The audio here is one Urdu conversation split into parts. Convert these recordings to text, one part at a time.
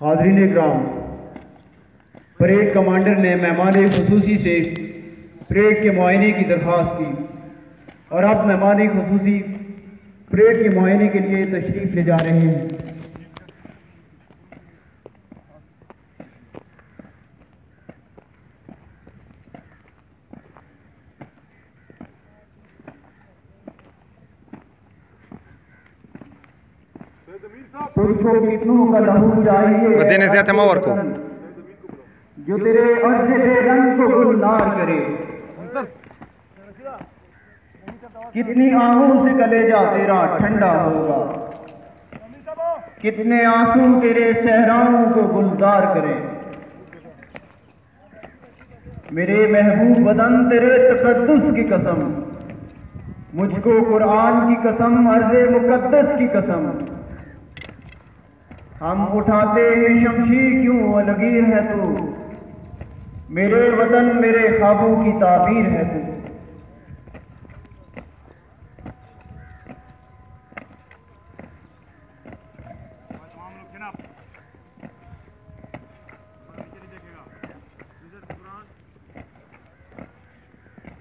حاضرین اکرام پریڈ کمانڈر نے مہمان خصوصی سے پریڈ کے معائنے کی درخواست کی اور اب مہمان خصوصی پریڈ کے معائنے کے لیے تشریف لے جا رہے ہیں۔ دینے سے آتے ماور کو۔ جو تیرے عرض بے رنگ کو گلنار کرے۔ کتنی آہوں سے کلیجہ تیرا ٹھنڈا ہوگا۔ کتنے آنسو تیرے صحراؤں کو گلزار کرے میرے محبوب بدن تیرے تقدس کی قسم۔ مجھ کو قرآن کی قسم، عرض مقدس کی قسم۔ ہم اٹھاتے ہیں شمشیر کیوں الگیر ہے تو؟ میرے وطن، میرے خوابوں کی تعبیر ہے تو۔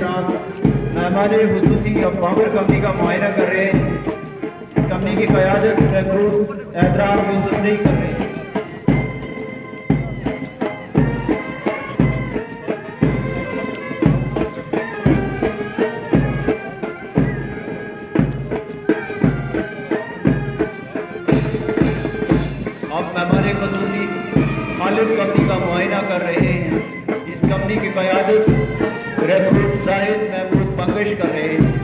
ساتھ مہمان حضور کی بابر کمی کا معائنہ کر رہے ہیں۔ کمی کی قیادت ریکروٹ احترام یوسف نہیں کر رہے ہیں۔ رہے اس میں محمود پنگش کر رہے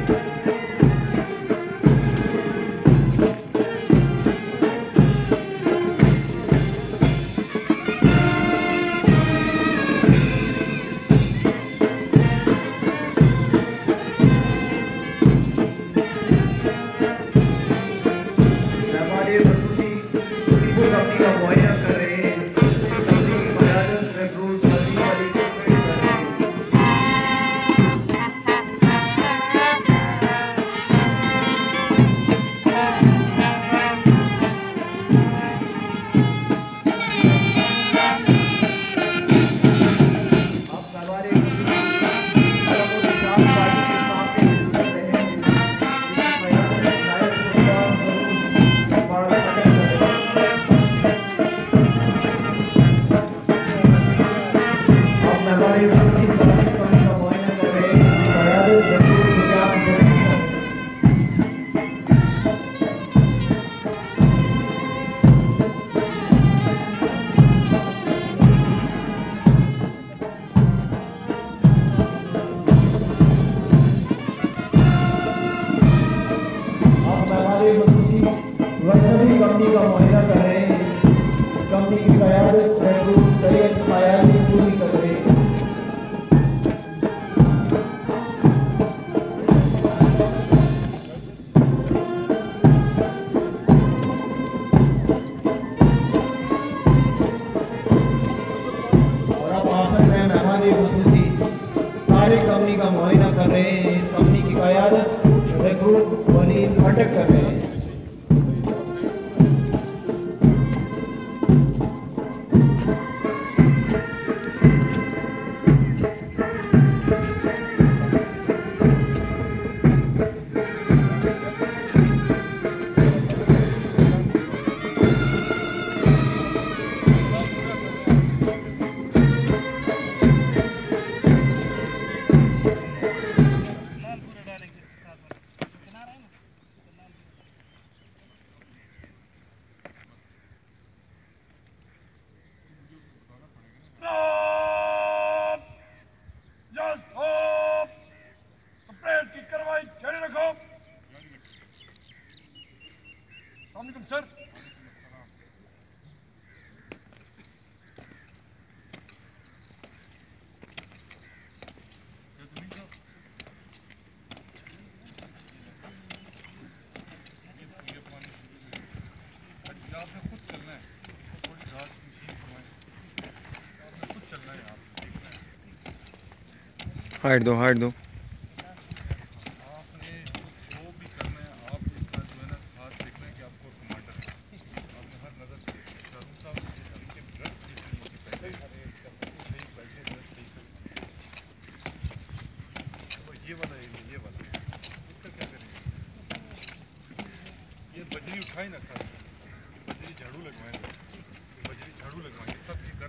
معائنہ کر رہے ہیں اس کمپنی کی قیادت ریکروٹ ولید بھٹک کر رہے ہیں علیکم سر۔ ہائٹ دو ہائٹ دو۔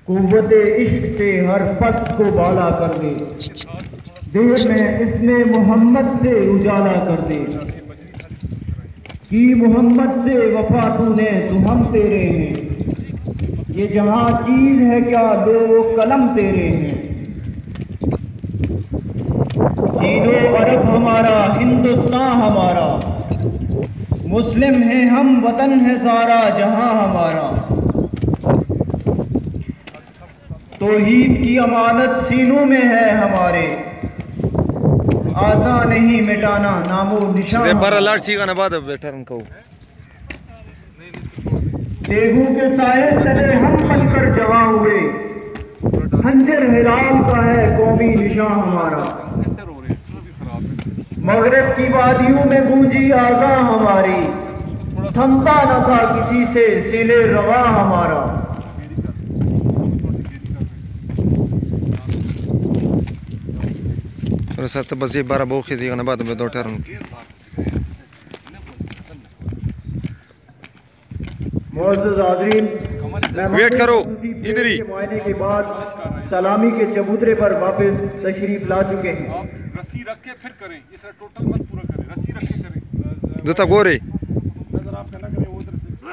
قوت عشق سے ہر فخ کو بالا کر دے دیر میں اس نے محمد سے اجالا کر دے کی محمد سے وفا تو نے تو ہم تیرے ہیں یہ جہاں چیز ہے کیا دو قلم تیرے ہیں عید عرب ہمارا ہندوستان ہمارا۔ مسلم ہے ہم وطن ہے سارا جہاں ہمارا۔ توحید کی امانت سینوں میں ہے ہمارے۔ آتا نہیں مٹانا نامو نشان۔ دیگو کے سائے تلے ہم پل کر جمع ہوئے۔ ہنجر ہلال کا ہے قومی نشان ہمارا۔ مغرب کی وادیوں میں گونجی آگا ہماری۔ تھمتا نہ تھا کسی سے سلے روا ہمارا۔ رسالت بزی بارا بوخی دیگه نباد میں دو ترن معزز حاضرین ویٹ کرو ادھر سلامی کے چبوترے پر واپس تشریف لا چکے ہیں۔ رسی رکھ کے پھر کریں اس طرح ٹوٹل مت پورا کریں رسی رکھ کے کریں۔ جتا گورے۔ نظر آپ کا نہ کریں وہ طرف سے۔